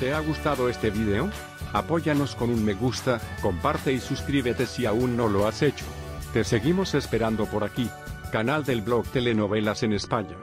¿Te ha gustado este video? Apóyanos con un me gusta, comparte y suscríbete si aún no lo has hecho. Te seguimos esperando por aquí. Canal del blog Telenovelas en España.